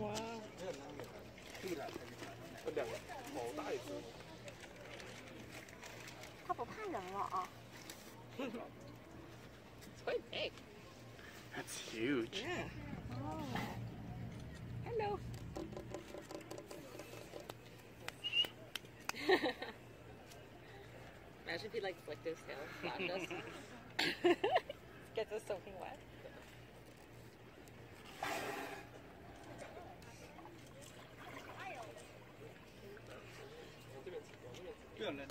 哇！两个好大一只。它不怕人了啊。 It's quite big. That's huge. Yeah. Hello. Imagine if he like flicked his tail, slapped us. 不要扔。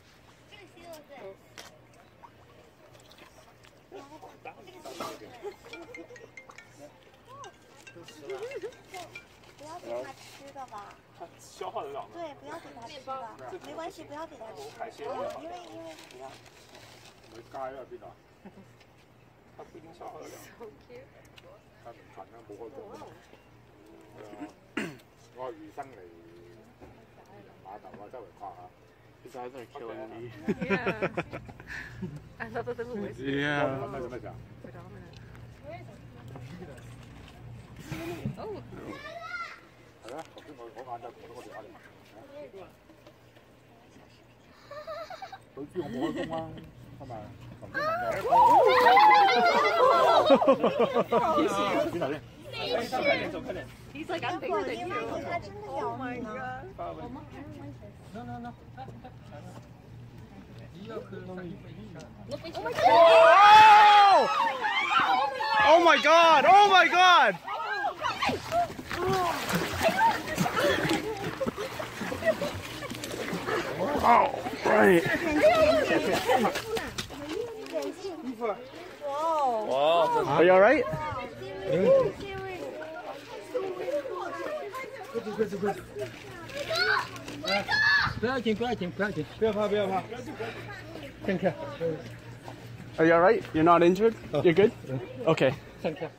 不要给他吃的吧。他消化得了吗？对，不要给他吃的，没关系，不要给他吃。海鲜因为因为不要。咪街啊邊度？它不一定消化得了。So cute. 它唔近啊，冇開工。係啊，我係餘生嚟碼頭啊，周圍逛下。His eyes are killing me. yeah. I love the little whiskers. Yeah. Predominant. Oh. oh He's like, I'm bigger than you. Oh my god. No no no。Oh my god! Oh my god! Oh, right. Wow. Are you alright? 不要紧，不要紧，不要紧，不要怕，不要怕。看看， Are you alright? You're not injured? You're good? Okay. 看看。